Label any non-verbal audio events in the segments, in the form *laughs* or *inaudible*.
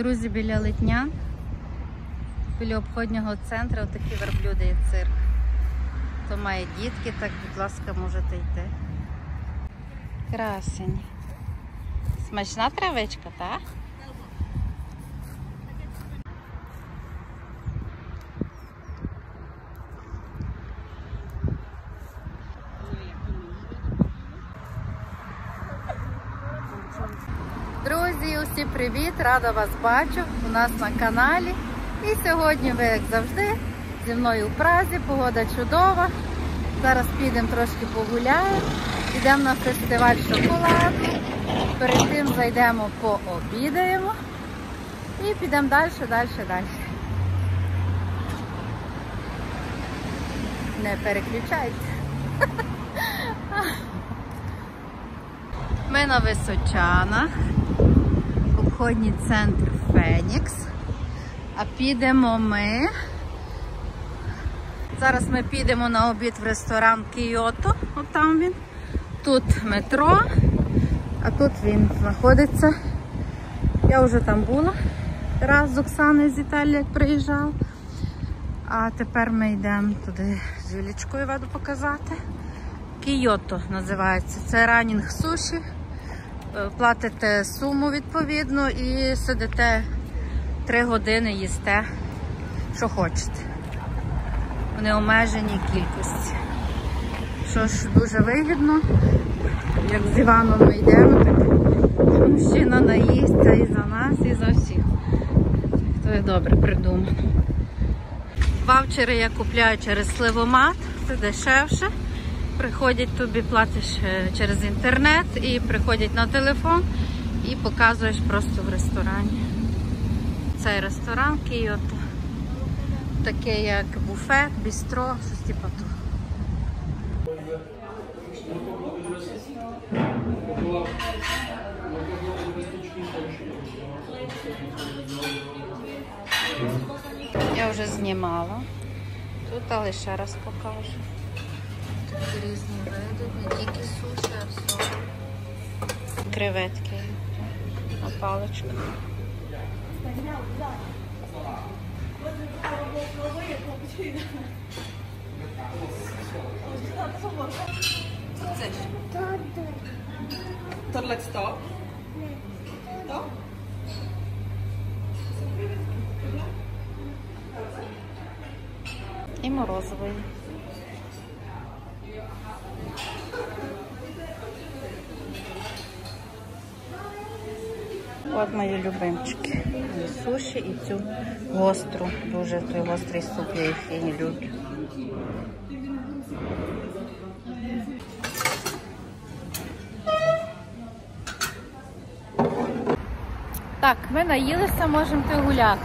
Друзі, біля литня, біля обходнього центру такі верблюди і цирк. Хто має дітки, так, будь ласка, можете йти. Красень. Смачна травичка, так? Друзі, усі привіт! Рада вас бачу у нас на каналі. І сьогодні ви, як завжди, зі мною у Празі, погода чудова. Зараз підемо трошки погуляємо, йдемо на фестиваль шоколаду. Перед тим зайдемо пообідаємо і підемо далі, далі, далі. Не переключайте. *laughs* Ми на Височанах, обходній центр Фенікс. А підемо ми. Зараз ми підемо на обід в ресторан Кіото. От він. Тут метро, а тут він знаходиться. Я вже там була раз з Оксаною з Італії, як приїжджала. А тепер ми йдемо туди з Юлічкою веду показати. Кіото називається. Це ранінг суші. Е, Платите суму відповідно і сидите 3 години, їсте, що хочете. В необмеженій кількості. Що ж дуже вигідно, як з Іваном ми йдемо, так мужчина наїсться і за нас, і за всіх. То є добре придумано. Ваучери я купляю через сливомат, це дешевше. Приходять тобі, платиш е, через інтернет і приходять на телефон і показуєш просто в ресторані. Цей ресторан Киото. Таке як буфет, бістро, щось типу того. Я вже знімала. Тут але ще раз покажу. Різні види, не тільки суші, а все. Креветки на паличках. Toddler stop. Stop. І морозовий. От мої любимчики. І суші і цю гостру. Дуже той гострий суп, я їх не люблю. Так, ми наїлися, можемо йти гуляти.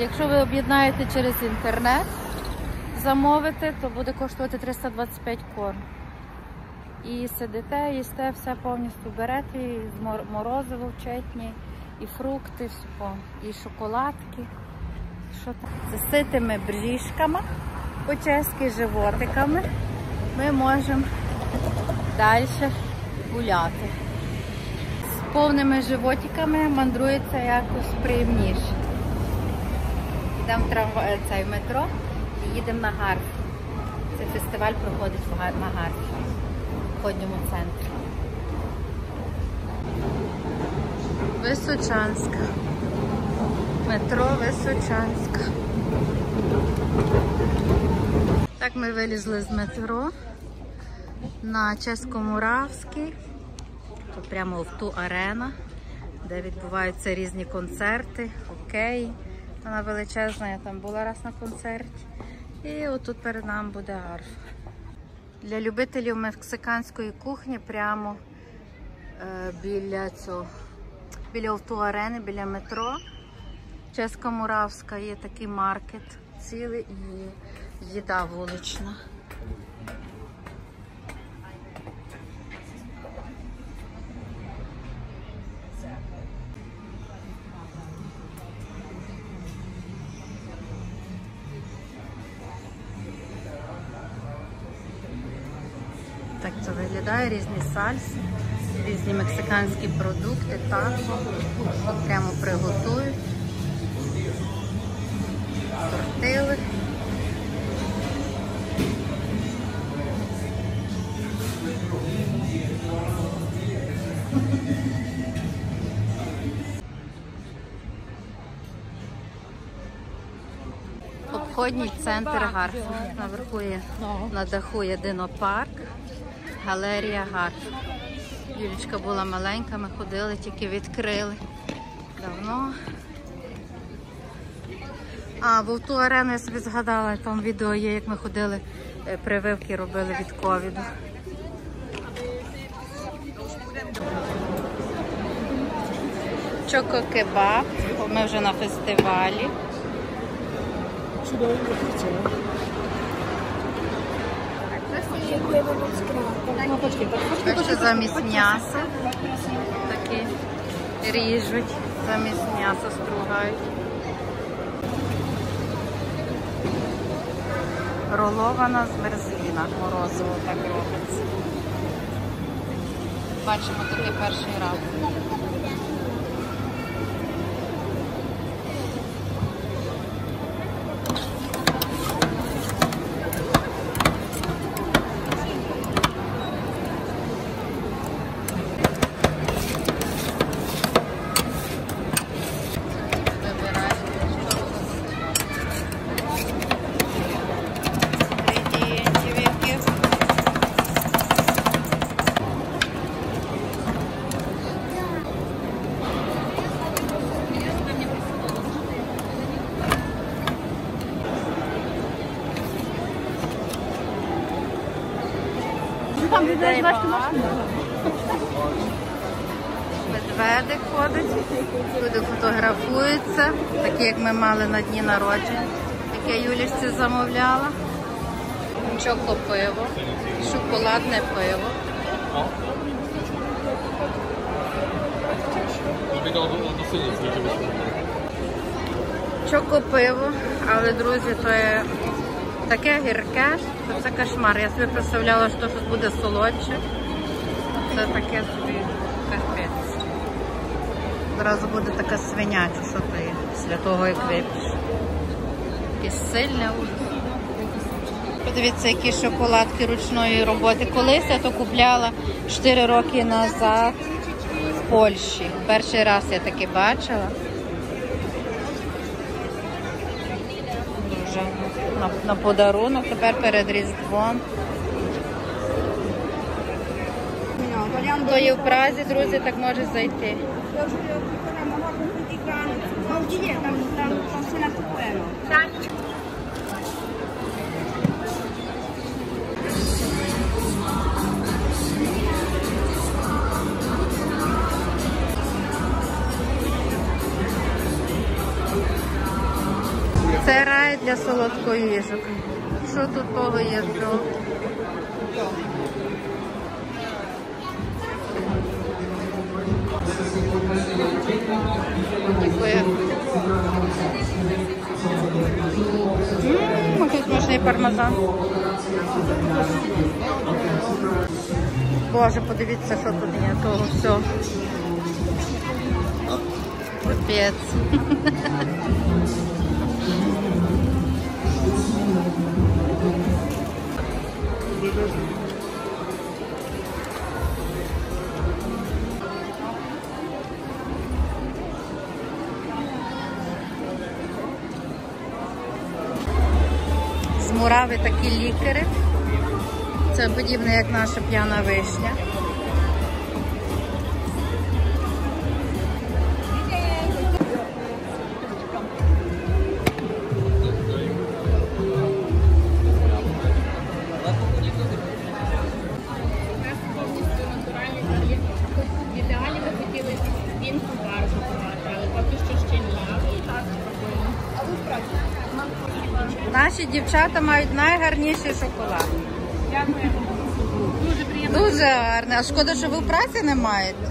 Якщо ви об'єднаєте через інтернет, замовити, то буде коштувати 325 корм. І сидите, їсте все повністю берете, і морозиво в четні, і фрукти, і шоколадки. Що там? З ситими бріжками, по-чеськи животиками ми можемо далі гуляти. З повними животиками мандрується якось приємніше. Йдемо в трамва- цей метро і їдемо на Гарф. Цей фестиваль проходить в на Гарфі, обходньому центрі. Височанська. Метро Височанська. Так ми вилізли з метро на Чеськомуравський. Тут прямо в ту арена, де відбуваються різні концерти, хокей. Вона величезна, я там була раз на концерті. І отут перед нами буде арф. Для любителів мексиканської кухні прямо е, біля цього, біля автоарени, біля метро. Чеська Муравська є такий маркет цілий і їда вулична. Сальс, різні мексиканські продукти, тако, окремо приготують, тортили. Обходній центр Гарфа. Наверху є на даху є динопарк галерія Гарф. Юлічка була маленька, ми ходили, тільки відкрили. Давно. А, бо в ту арену я собі згадала, там відео є, як ми ходили, е, прививки робили від ковіду. Чоко-кебаб. Ми вже на фестивалі. Так що замість м'яса такі ріжуть, замість м'яса стругають. Ролована з мерзліна, морозиво так робиться. Бачимо таке перший раз. Людей багато. Медведик ходить, люди фотографуються, такі як ми мали на дні народження, яке Юлічці замовляла. Чоко пиво, шоколадне пиво. Чоко пиво, але друзі, то є таке гірке, що це кошмар. Я собі представляла, що щось буде солодше. Це таке собі капець. Зразу буде така свиняча, що після того, як вип'єш. Якесь сильне ужас. Подивіться, які шоколадки ручної роботи. Колись я то купляла 4 роки назад в Польщі. Перший раз я таке бачила. Дуже на, подарунок, тепер перед Різдвом. Хто є в Празі, друзі, так може зайти. Там gdzie nie, Це рай для солодкоїжок. Що тут того є? Ммм, який смачний пармезан. Боже, подивіться, що тут є того всього. Капець. *laughs* З мурави такі лікери. Це подібне, як наша п'яна вишня. Наші дівчата мають найгарніший шоколад. Дякую. Дуже приємно. Дуже гарний. А шкода, що ви праці не маєте.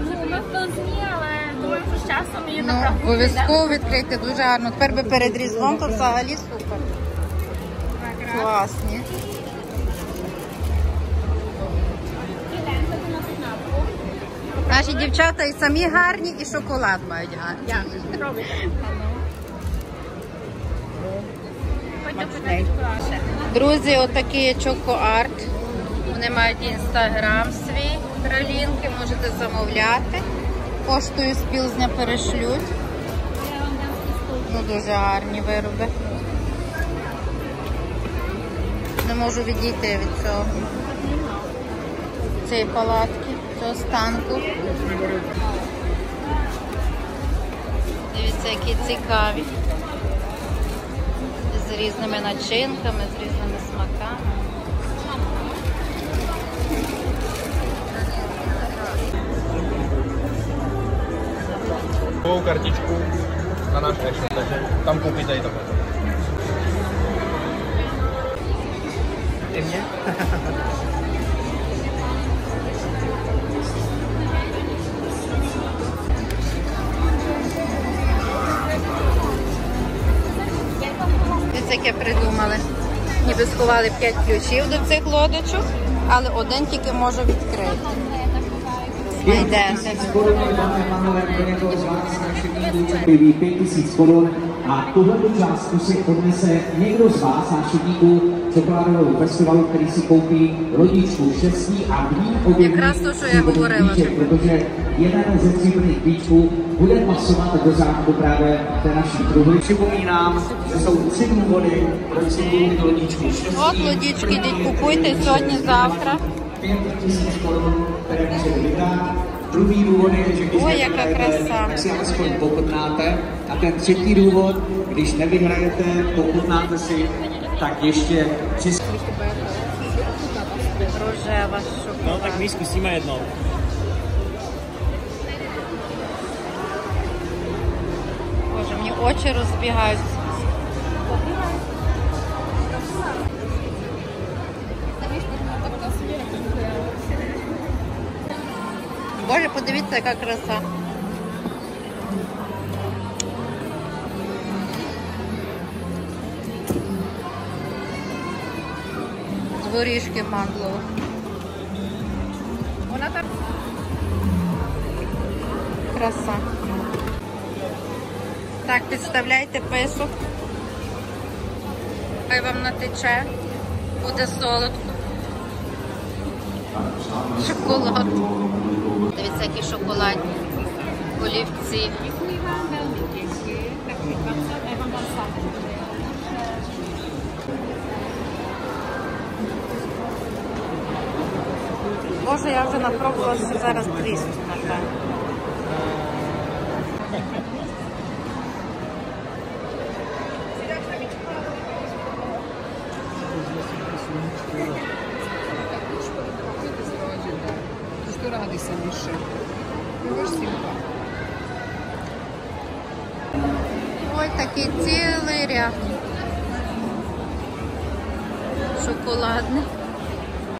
Ну, ми в Донзні, але думаю, що з часом її Ну, направити. обов'язково відкрийте, дуже гарно. Тепер би перед різдвом, то взагалі супер. Класні. Наші дівчата і самі гарні, і шоколад мають гарний. Дякую. Хочете. Друзі, чоко-арт. Вони мають інстаграм свій, пралінки, можете замовляти. Поштою з Пілзня перешлють. Ну, дуже гарні вироби. Не можу відійти від цього. Цієї палатки, цього станку. Дивіться, які цікаві. З різними начинками, з різними смаками. Novou kartičku na náš e-shop, takže tam koupíte i tohle. Mě? Придумали. Ніби сховали 5 ключів до цих лодочок, але один тільки може відкрити. Знайдете. korun, dámy a a tuhle částku si odnese někdo z vás, návštěvníků čokoládového festivalu, který si koupí lodičku šestní a v ní vlastně? protože jeden ze stříbrných klíčků bude pasovat do zámku právě té naší druhy. Připomínám, že jsou tři důvody, proč si koupit lodičku. Od lodičky, teď kupujte shodně závtra. 5 tisíc korun, které může Druhý důvod je, že když Oj, jaká nevyhrajete, krasa. tak si alespoň pochutnáte. A ten třetí důvod, když nevyhrajete, pochutnáte si, tak ještě přis... Рожева No шоколад. tak my zkusíme jednou. Боже, мені очі розбігаються. Подивіться, яка краса. З горішки манглово. Вона так Краса. Так, підставляйте писок. Хай вам натече. Буде солодко. Шоколад. Дивіться, які шоколадні олівці. Боже, я вже напробувала, що зараз на напевно. Radi se više? Ой, такий цілий ряд. Шоколадний.